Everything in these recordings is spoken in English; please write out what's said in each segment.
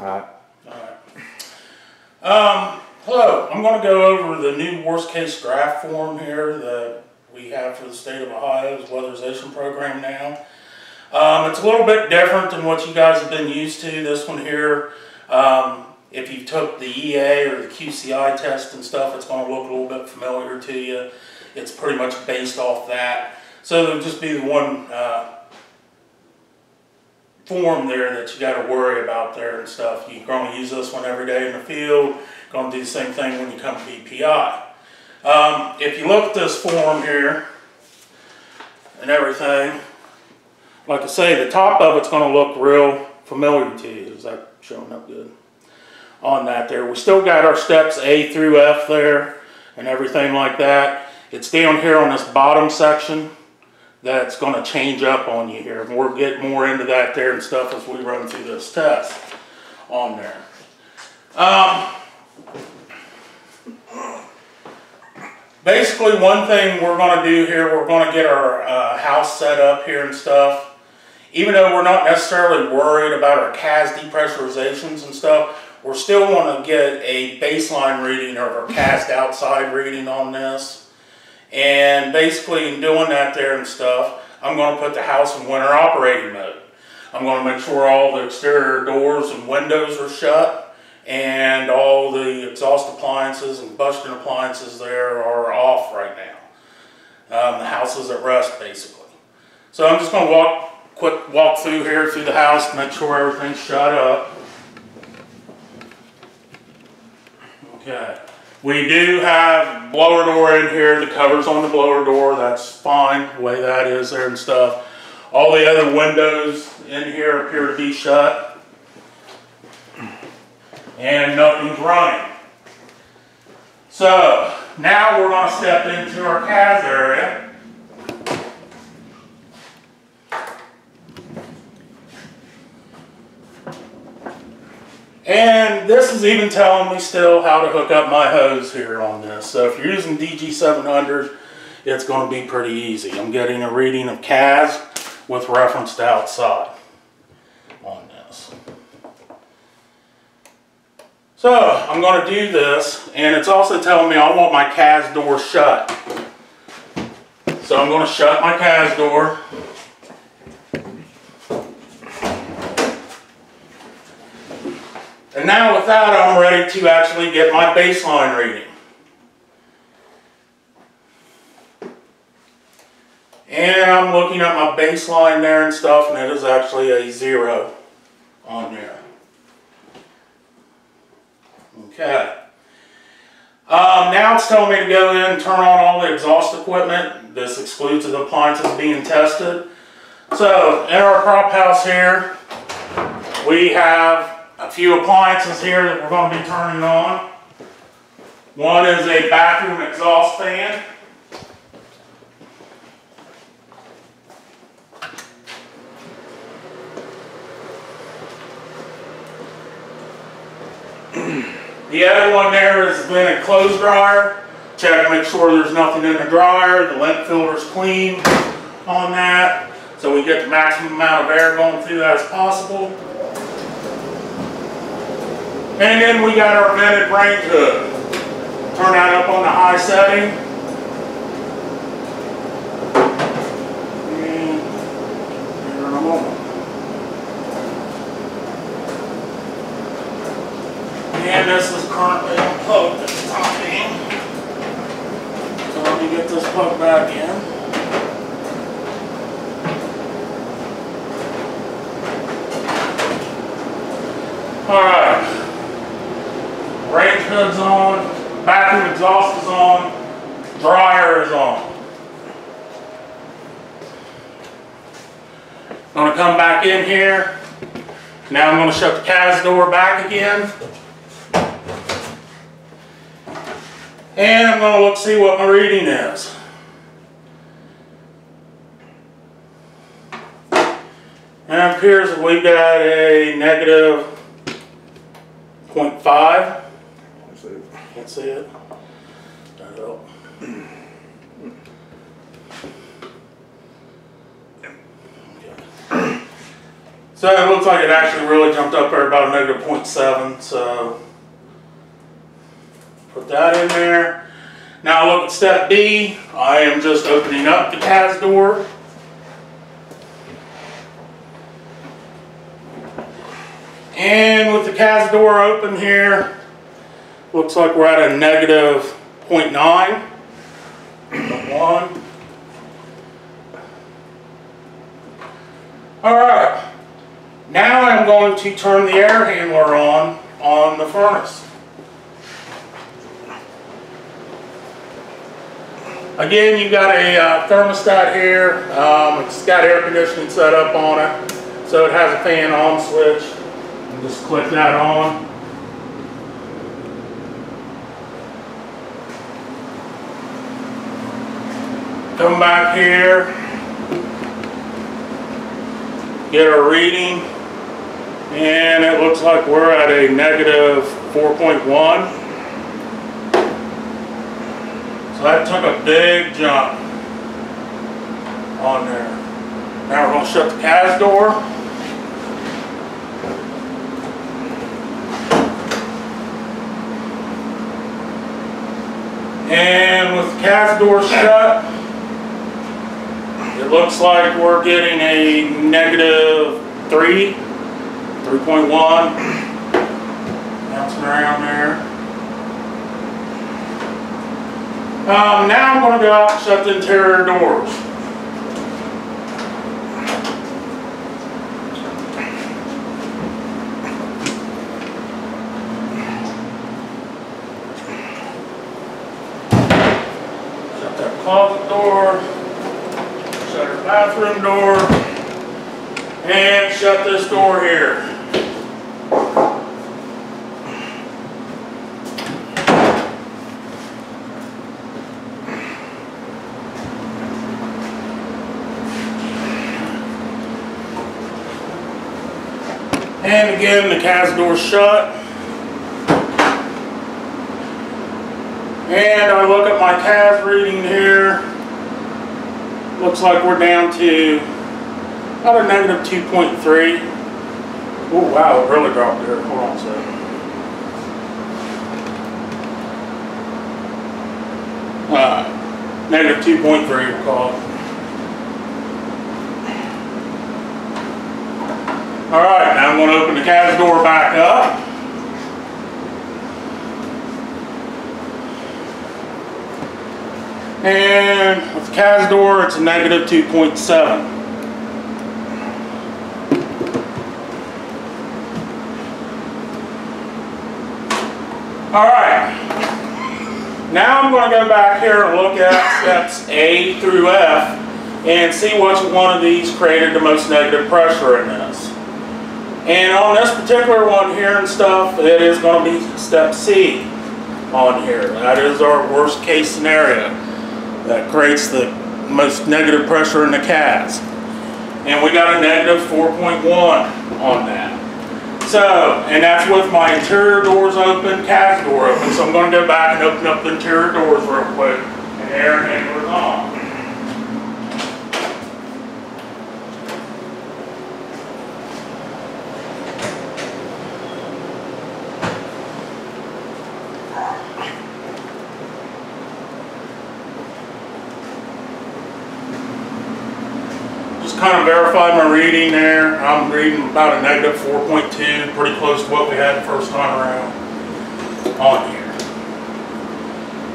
Alright. Um, hello, I'm gonna go over the new worst case draft form here that we have for the state of Ohio's weatherization program now. Um, it's a little bit different than what you guys have been used to, this one here. Um, if you took the EA or the QCI test and stuff, it's gonna look a little bit familiar to you. It's pretty much based off that. So there'll just be the one, uh, form there that you gotta worry about there and stuff. You're gonna use this one every day in the field, gonna do the same thing when you come to BPI. Um, if you look at this form here and everything, like I say, the top of it's gonna look real familiar to you. Is that showing up good? On that there. We still got our steps A through F there and everything like that. It's down here on this bottom section that's going to change up on you here. And we'll get more into that there and stuff as we run through this test on there. Um, basically, one thing we're going to do here, we're going to get our uh, house set up here and stuff. Even though we're not necessarily worried about our CAZ depressurizations and stuff, we're still want to get a baseline reading or our cast outside reading on this. And basically in doing that there and stuff, I'm going to put the house in winter operating mode. I'm going to make sure all the exterior doors and windows are shut and all the exhaust appliances and combustion appliances there are off right now. Um, the house is at rest basically. So I'm just going to walk, quick walk through here through the house make sure everything's shut up. Okay. We do have blower door in here, the covers on the blower door, that's fine, the way that is there and stuff. All the other windows in here appear to be shut. And nothing's running. So, now we're gonna step into our CAZ area. And this is even telling me still how to hook up my hose here on this. So if you're using DG700, it's going to be pretty easy. I'm getting a reading of CAZ with reference to outside on this. So I'm going to do this, and it's also telling me I want my CAZ door shut. So I'm going to shut my CAZ door. Now with that, I'm ready to actually get my baseline reading. And I'm looking at my baseline there and stuff, and it is actually a zero on there. Okay. Um, now it's telling me to go in and turn on all the exhaust equipment. This excludes the appliances being tested. So, in our prop house here, we have a few appliances here that we're going to be turning on. One is a bathroom exhaust fan. the other one there has been a clothes dryer. Check to make sure there's nothing in the dryer. The lint filter's clean on that. So we get the maximum amount of air going through that as possible. And then we got our vented range hood. Turn that up on the high setting. And in a moment. And this is currently unplugged at the time So let me get this plugged back in. All right. Hood's on, bathroom exhaust is on, dryer is on. I'm gonna come back in here. Now I'm gonna shut the CAZ door back again. And I'm gonna look see what my reading is. And it appears that we've got a negative 0.5. Can't see it. Okay. So it looks like it actually really jumped up there about a negative 0.7, so put that in there. Now look at step B. I am just opening up the CAZ door. And with the CAZ door open here, looks like we're at a negative 0.9. One. All right. Now I'm going to turn the air handler on on the furnace. Again, you've got a uh, thermostat here. Um, it's got air conditioning set up on it. So it has a fan on switch. Just click that on. Come back here. Get a reading. And it looks like we're at a negative 4.1. So that took a big jump on there. Now we're going to shut the CAZ door. And with the CAZ door shut, it looks like we're getting a negative 3, 3.1, bouncing around there. Um, now I'm going to go out and shut the interior doors. Shut that closet door, shut our door, and shut this door here. And again, the CAZ door shut. And I look at my CAZ reading here. Looks like we're down to about a negative 2.3. Oh wow, it really dropped there. Hold on a second. Uh, negative 2.3 we'll call it. All right, now I'm going to open the CAZ door back up. And with the CAZ door, it's a negative 2.7. All right. Now I'm going to go back here and look at steps A through F and see which one of these created the most negative pressure in this. And on this particular one here and stuff, it is going to be step C on here. That is our worst case scenario that creates the most negative pressure in the CAZ. And we got a negative 4.1 on that. So, and that's with my interior doors open, CAZ door open. So I'm going to go back and open up the interior doors real quick. And air handler's on. Kind of verified my reading there. I'm reading about a negative 4.2, pretty close to what we had the first time around on here.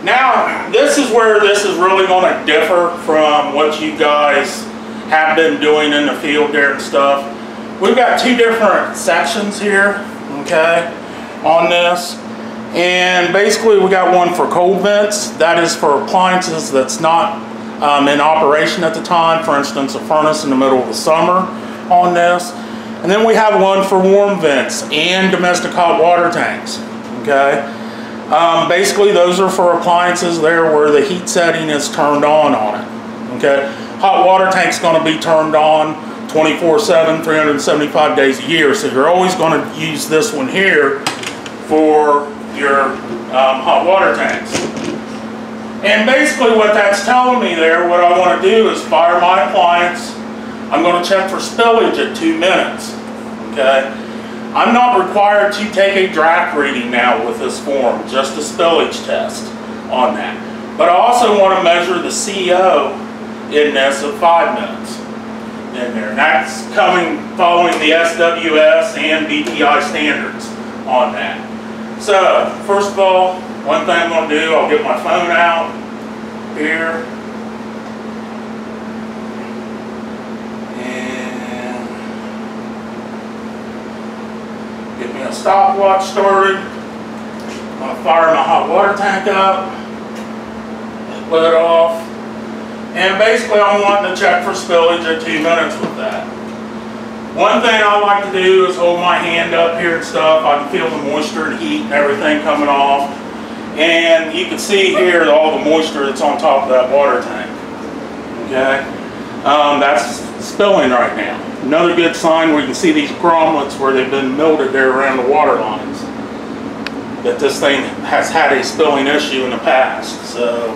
Now, this is where this is really going to differ from what you guys have been doing in the field there and stuff. We've got two different sections here, okay, on this. And basically we got one for cold vents. That is for appliances that's not um, in operation at the time. For instance, a furnace in the middle of the summer on this. And then we have one for warm vents and domestic hot water tanks, okay? Um, basically, those are for appliances there where the heat setting is turned on on it, okay? Hot water tank's gonna be turned on 24-7, 375 days a year, so you're always gonna use this one here for your um, hot water tanks. And basically what that's telling me there, what I want to do is fire my appliance. I'm going to check for spillage at two minutes. okay? I'm not required to take a draft reading now with this form, just a spillage test on that. But I also want to measure the CO in this five minutes in there. And that's coming following the SWS and BPI standards on that. So, first of all, one thing I'm going to do, I'll get my phone out here. And get me a stopwatch started. To fire my hot water tank up. Let it off. And basically I'm wanting to check for spillage at two minutes with that. One thing I like to do is hold my hand up here and stuff. I can feel the moisture and heat and everything coming off. And you can see here all the moisture that's on top of that water tank. Okay? Um, that's spilling right now. Another good sign where you can see these cromlets where they've been milded there around the water lines. That this thing has had a spilling issue in the past. So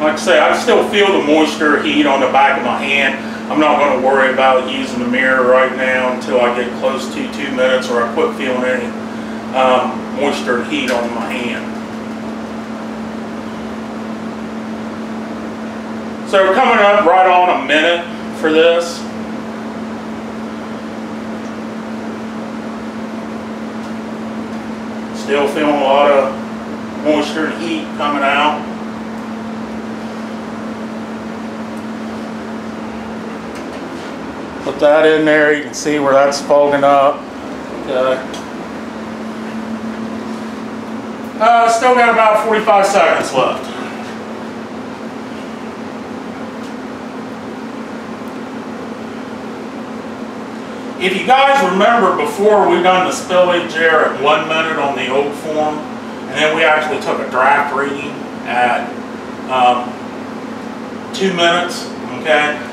like I say, I still feel the moisture heat on the back of my hand. I'm not going to worry about using the mirror right now until I get close to two minutes or I quit feeling any um, moisture and heat on my hand. So we're coming up right on a minute for this. Still feeling a lot of moisture and heat coming out. Put that in there, you can see where that's fogging up. Okay. Uh, still got about 45 seconds left. If you guys remember before we done the spillage there at one minute on the old form, and then we actually took a draft reading at um, two minutes, okay?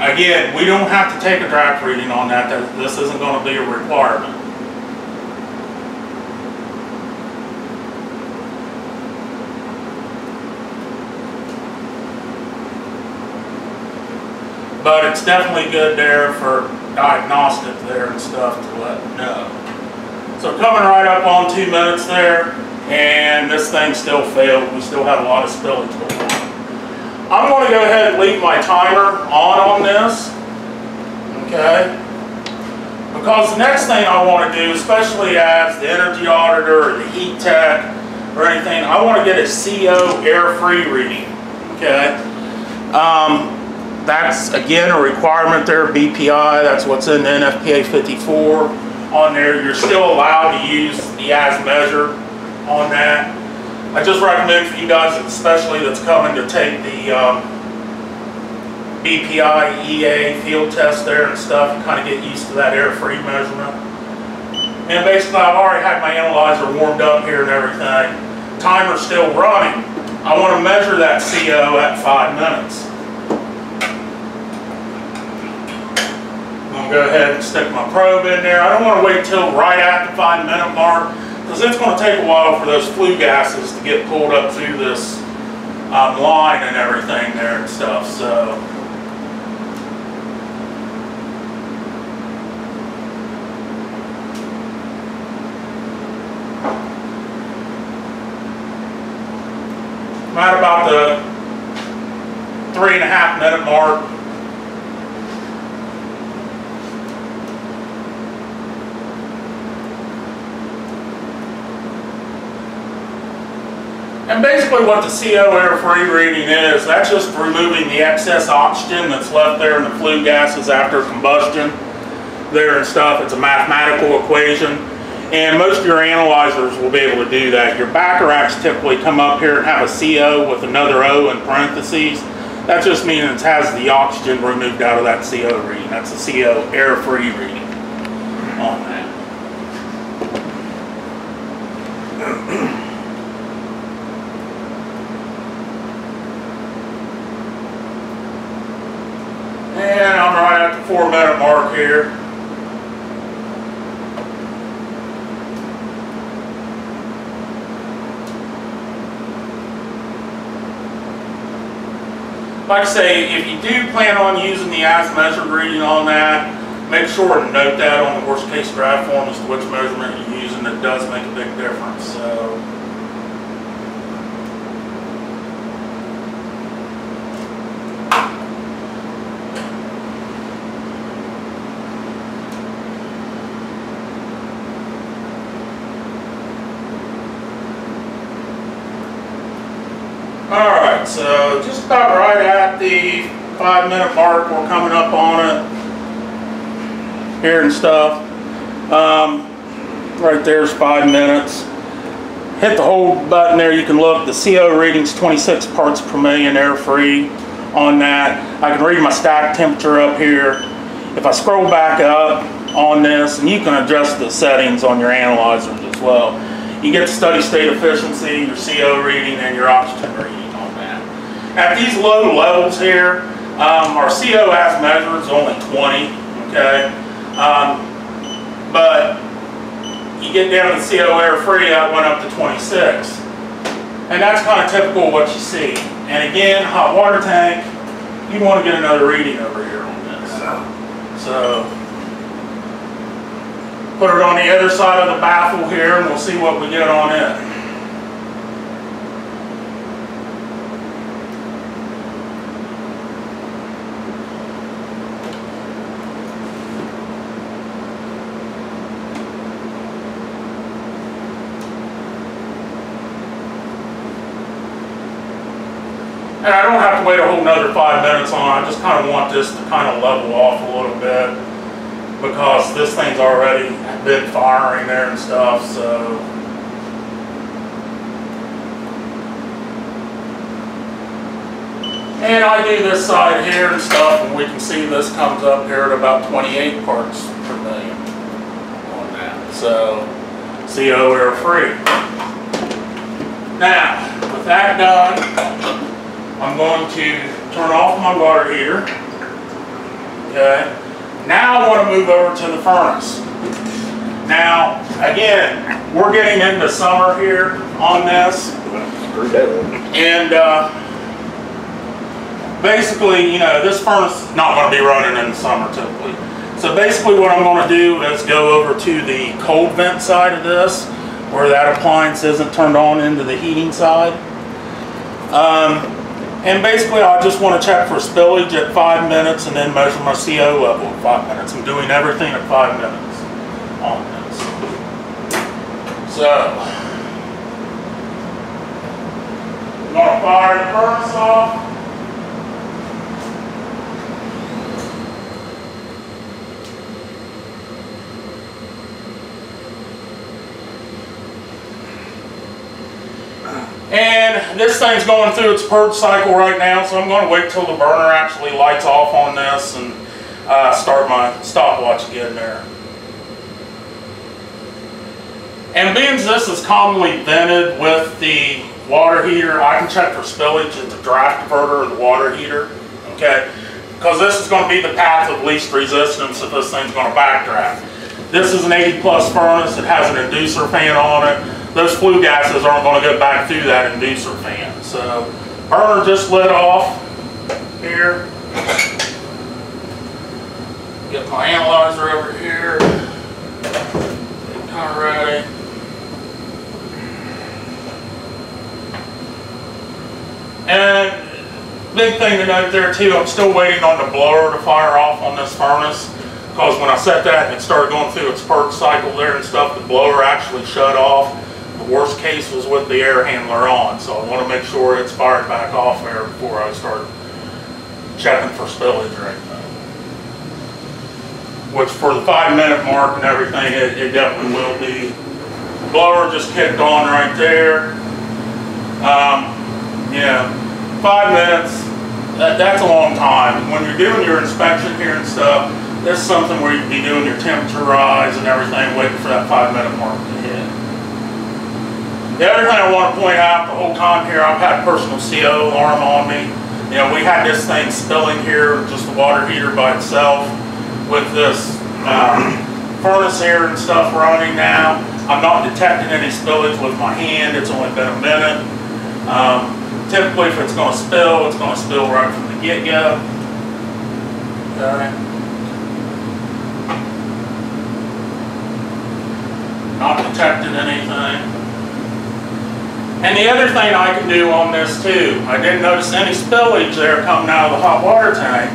Again, we don't have to take a draft reading on that. This isn't going to be a requirement. But it's definitely good there for diagnostic there and stuff to let know. So coming right up on two minutes there, and this thing still failed. We still had a lot of spillage going on. I'm going to go ahead and leave my timer on on this, okay? Because the next thing I want to do, especially as the energy auditor or the heat tech or anything, I want to get a CO air-free reading, okay? Um, that's, again, a requirement there, BPI, that's what's in the NFPA 54 on there. You're still allowed to use the as measure on that. I just recommend for you guys, especially that's coming to take the um, BPI EA field test there and stuff, and kind of get used to that air-free measurement. And basically, I've already had my analyzer warmed up here and everything. Timer's still running. I want to measure that CO at five minutes. I'm going to go ahead and stick my probe in there. I don't want to wait till right at the five minute mark because it's going to take a while for those flue gases to get pulled up through this um, line and everything there and stuff. So. I'm at about the three and a half minute mark. Basically what the CO air free reading is, that's just removing the excess oxygen that's left there in the flue gases after combustion there and stuff. It's a mathematical equation. And most of your analyzers will be able to do that. Your Bacharachs typically come up here and have a CO with another O in parentheses. That just means it has the oxygen removed out of that CO reading. That's a CO air-free reading on that. And I'm right at the four minute mark here. like I say, if you do plan on using the as measured reading on that, make sure to note that on the worst case draft form as to which measurement you're using. It does make a big difference. So. All so just about right at the five minute mark, we're coming up on it here and stuff. Um, right there's five minutes. Hit the hold button there, you can look. The CO reading's 26 parts per million air free on that. I can read my stack temperature up here. If I scroll back up on this, and you can adjust the settings on your analyzers as well. You get the steady state efficiency, your CO reading, and your oxygen reading. At these low levels here, um, our CO as measured is only 20, okay? Um, but you get down to CO air free, that went up to 26. And that's kind of typical of what you see. And again, hot water tank, you want to get another reading over here on this. So, put it on the other side of the baffle here and we'll see what we get on it. And I don't have to nother five minutes on I just kind of want this to kind of level off a little bit because this thing's already been firing there and stuff, so. And I do this side here and stuff, and we can see this comes up here at about 28 parts per million on that. So, CO air free. Now, with that done, I'm going to turn off my water heater. Okay. Now I want to move over to the furnace. Now, again, we're getting into summer here on this. And uh, basically, you know, this furnace is not going to be running in the summer typically. So basically what I'm going to do is go over to the cold vent side of this, where that appliance isn't turned on into the heating side. Um, and basically, I just want to check for spillage at five minutes and then measure my CO level at five minutes. I'm doing everything at five minutes on this. So, I'm going to fire the furnace off. And this thing's going through its purge cycle right now, so I'm going to wait till the burner actually lights off on this and uh, start my stopwatch again there. And being this is commonly vented with the water heater, I can check for spillage at the draft diverter or the water heater, okay? Because this is going to be the path of least resistance if this thing's going to backdraft. This is an 80 plus furnace, it has an inducer fan on it those flue gases aren't going to go back through that inducer fan. So burner just lit off here. Get my analyzer over here. Kind of ready. And big thing to note there too, I'm still waiting on the blower to fire off on this furnace because when I set that and it started going through its purge cycle there and stuff, the blower actually shut off. The worst case was with the air handler on, so I want to make sure it's fired back off there before I start checking for spillage or anything. Which for the five minute mark and everything, it, it definitely will be. Blower just kicked on right there. Um, yeah, five minutes, that, that's a long time. When you're doing your inspection here and stuff, this is something where you'd be doing your temperature rise and everything, waiting for that five minute mark to hit. The other thing I want to point out the whole time here, I've had personal CO alarm on me. You know, we had this thing spilling here, just the water heater by itself with this um, furnace here and stuff running now. I'm not detecting any spillage with my hand. It's only been a minute. Um, typically, if it's going to spill, it's going to spill right from the get-go. Okay. Not detecting anything. And the other thing I can do on this too, I didn't notice any spillage there coming out of the hot water tank,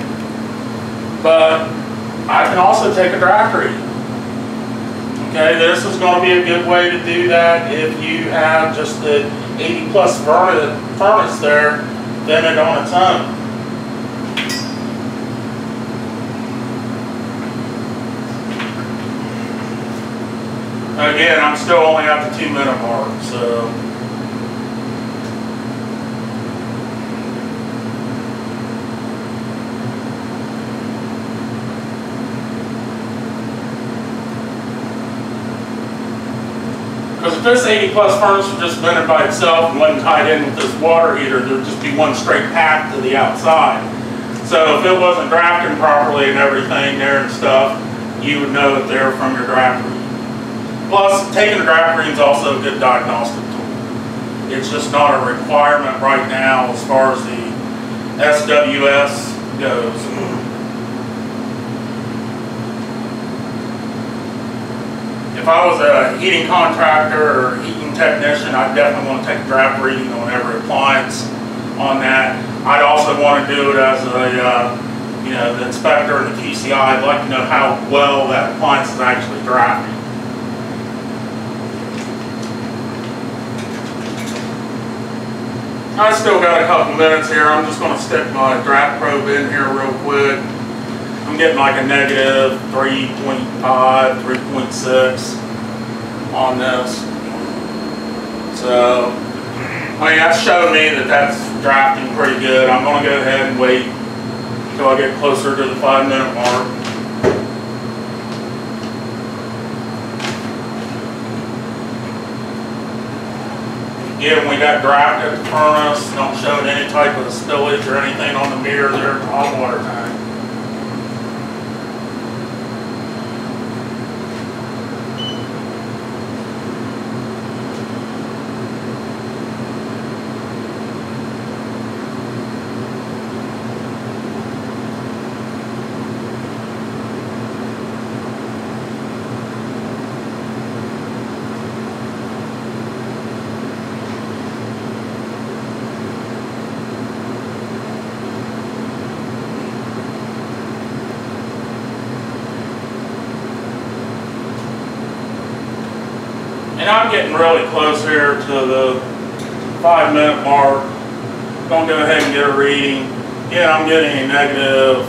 but I can also take a reading. Okay, this is going to be a good way to do that if you have just the 80 plus furnace there then it on its own. Again, I'm still only at the two minute mark, so. This 80 plus furnace was just vented by itself and wasn't tied in with this water heater, there'd just be one straight path to the outside. So if it wasn't drafting properly and everything there and stuff, you would know it there from your draft reading. Plus, taking a draft reading is also a good diagnostic tool. It's just not a requirement right now as far as the SWS goes. If I was a heating contractor or heating technician, I'd definitely want to take a draft reading on every appliance on that. I'd also want to do it as a, uh, you know, the inspector and the QCI. I'd like to know how well that appliance is actually drafting. I still got a couple minutes here. I'm just going to stick my draft probe in here real quick. I'm getting like a negative 3.5, 3.6 on this. So, I mean, that's showing me that that's drafting pretty good. I'm going to go ahead and wait until I get closer to the five minute mark. Again, we got draft at the furnace, don't show any type of spillage or anything on the mirror there hot water tank. And I'm getting really close here to the five minute mark. Gonna go ahead and get a reading. Yeah, I'm getting a negative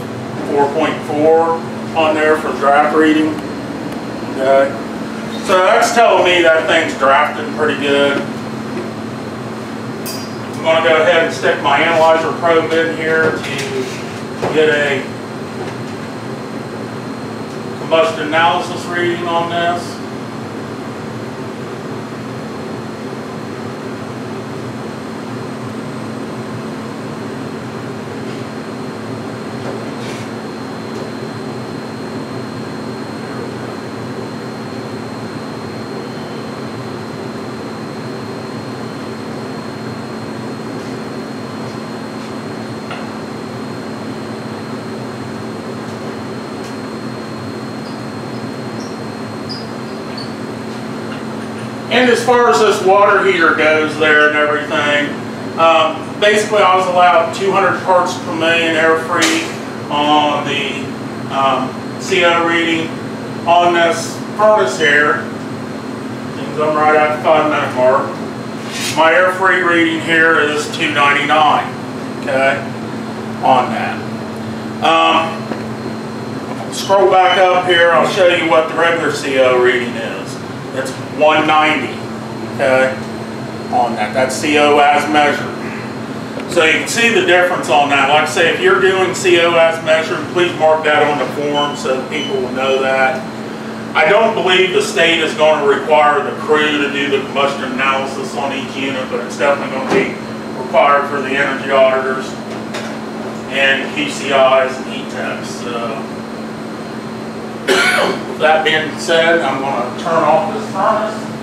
4.4 on there for draft reading. Okay. So that's telling me that thing's drafting pretty good. I'm gonna go ahead and stick my analyzer probe in here to get a combustion analysis reading on this. And as far as this water heater goes there and everything, um, basically I was allowed 200 parts per million air free on the um, CO reading on this furnace here. Things I'm right at the five minute mark. My air free reading here is 299, okay, on that. Um, scroll back up here, I'll show you what the regular CO reading is. It's 190, okay, on that. That's CO as measured. So you can see the difference on that. Like I say, if you're doing CO as measured, please mark that on the form so people will know that. I don't believe the state is going to require the crew to do the combustion analysis on each unit, but it's definitely going to be required for the energy auditors and QCIs and heat techs. So. With that being said, I'm going to turn off this furnace.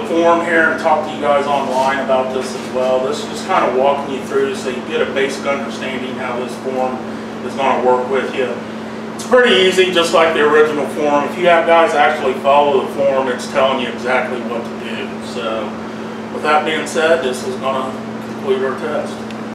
The form here and talk to you guys online about this as well. This is just kind of walking you through so you get a basic understanding how this form is going to work with you. It's pretty easy, just like the original form. If you have guys actually follow the form, it's telling you exactly what to do. So, with that being said, this is going to complete our test.